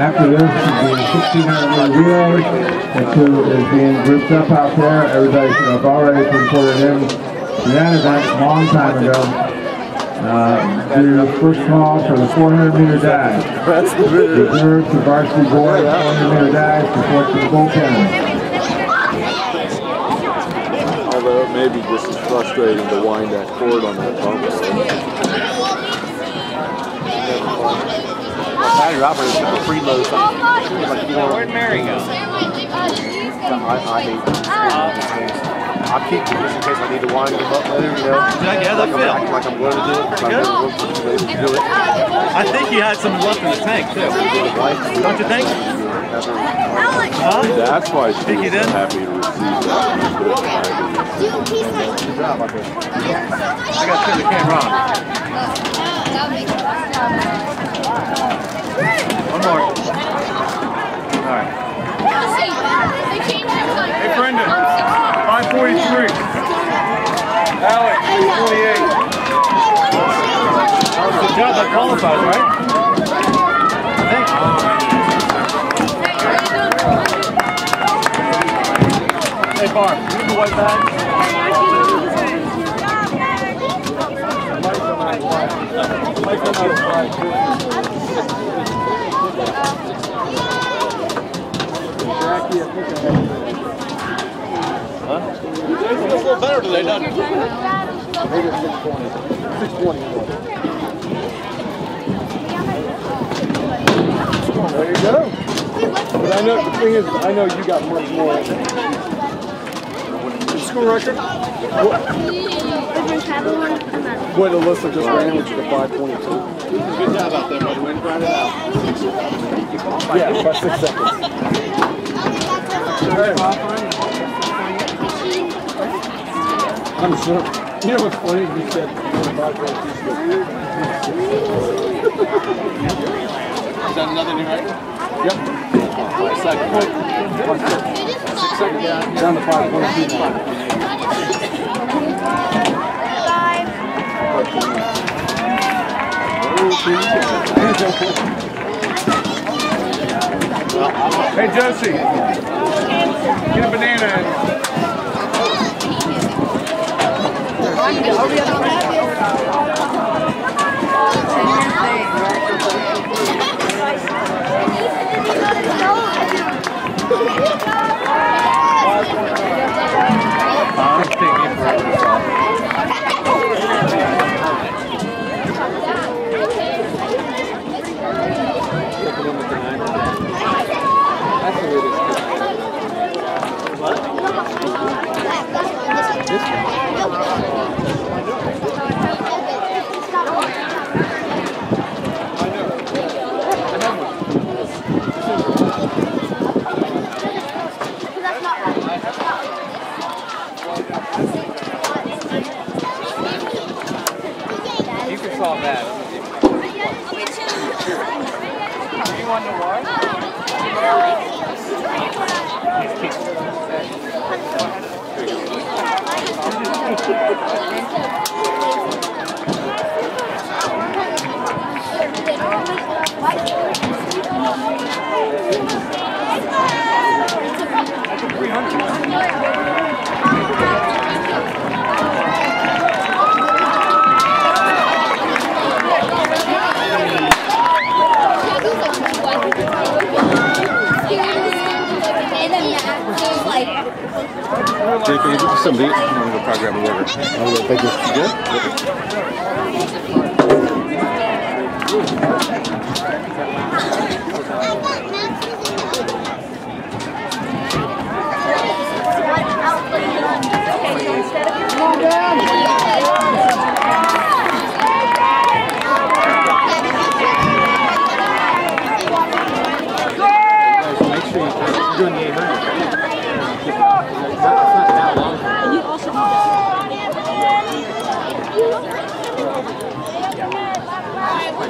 After this, the 1600 meter relay, that two is being grouped up out there. Everybody should have already reported in that event a long time ago. Uh, do the first call for the 400 meter dive. Reserve to varsity boy, 400 meter dive, support to the goaltender. Although it may be just as frustrating to wind that cord on that pump. Patty Roberts took a preload. Like. Where'd Mary go? I, I hate these things. I'll keep it just in case I need to wind them up later, you know. Yeah, yeah, like that I'm, acting like I'm going to do it. but I'm going to be able do it. I think you had some left in the tank too. Don't you think? Huh? That's why she Think you was so happy to receive that. you put it behind her. Good job, I think. I got to turn the camera on. One more. All right. Hey, Brendan. 543. Alex, 328. Good job. That qualifies, right? Hey, Barb, you have the white bag? It's a little better today, doesn't it? There you go. But I know, the thing is, I know you got much more. School record? What, what Alyssa just ran, which is a 522. Good job out there, buddy. Way to grind it out. Yeah, by six seconds. I'm sure. You know what's funny? You said Is that another new record? Yep. Second. Six seconds. Down to 522. Hey Josie, get a banana You can solve that. You want to war? Jake, can you do some meat? I'm gonna go probably grab a burger. Oh, thank you. You good? Make sure you're doing the 800.